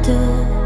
do